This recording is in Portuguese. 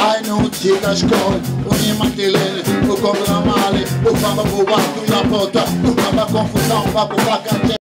Ai, não tira a escola O Nima Quilene, o Congo Namale O Fama Boato e na Bota O Fama é Confusão, o Fabo Cacate